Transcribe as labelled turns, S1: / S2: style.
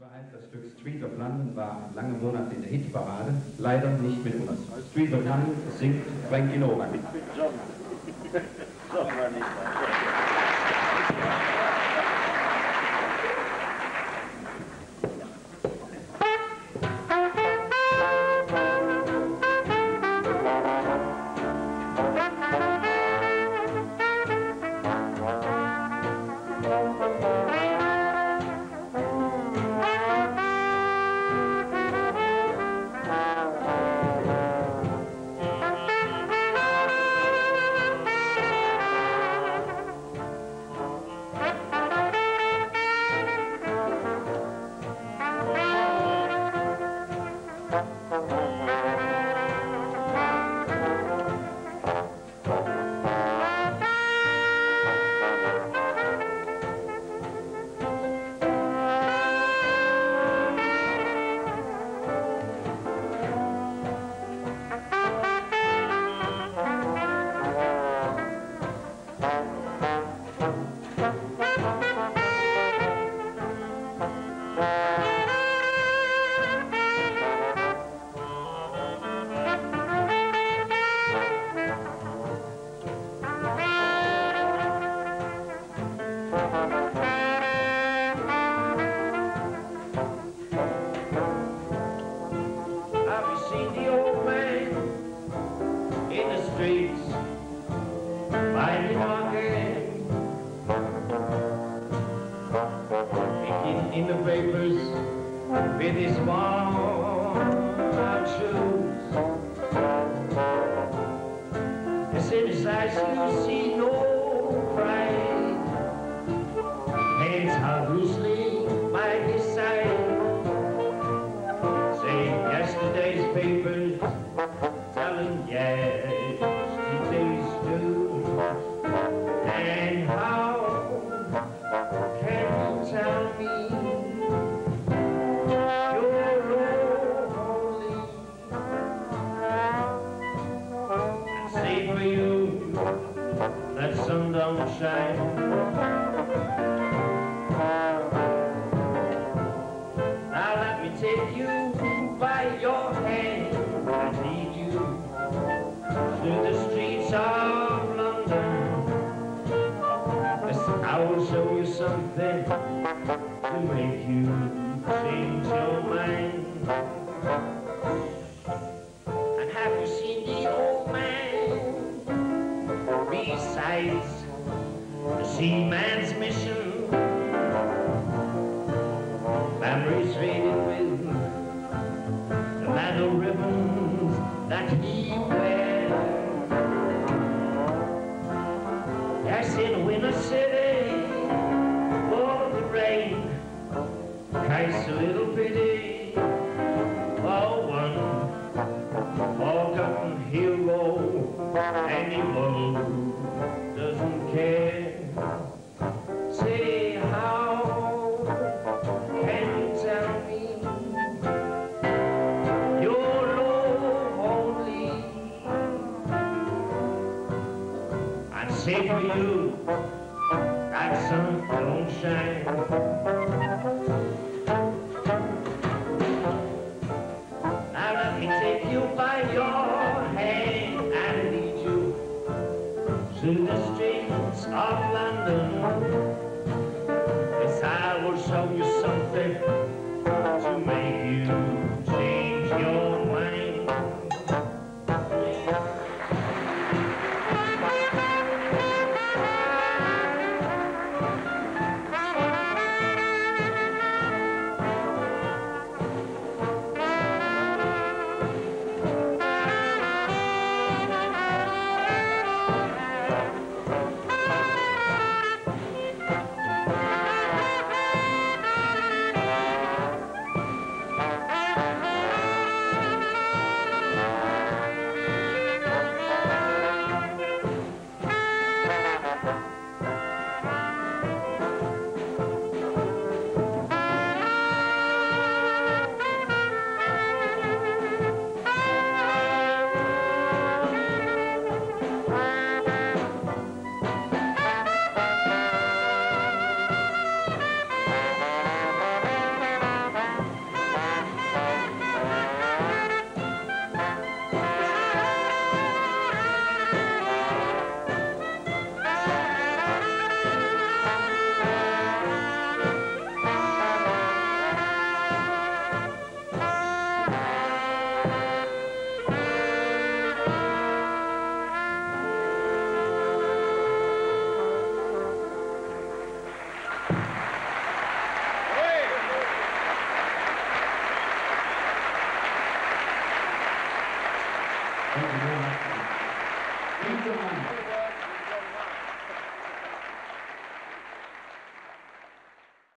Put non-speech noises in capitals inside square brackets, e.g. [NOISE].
S1: Das Stück Street of London war lange Monate in der Hitparade, leider nicht mit uns. Street of London singt Frankie Nolan. [LAUGHS]
S2: streets by the market? Picking in the papers with his worn-out sun. Now let me take you by your hand and lead you through the streets of London. Yes, I will show you something to make you change your mind. And have you seen the old man besides seaman's mission? memories faded with the medal ribbons that he wears. Yes, in Winter City, for the rain, Christ a little pity say for you that sun don't
S1: Thank you